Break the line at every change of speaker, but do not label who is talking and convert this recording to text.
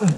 Uh.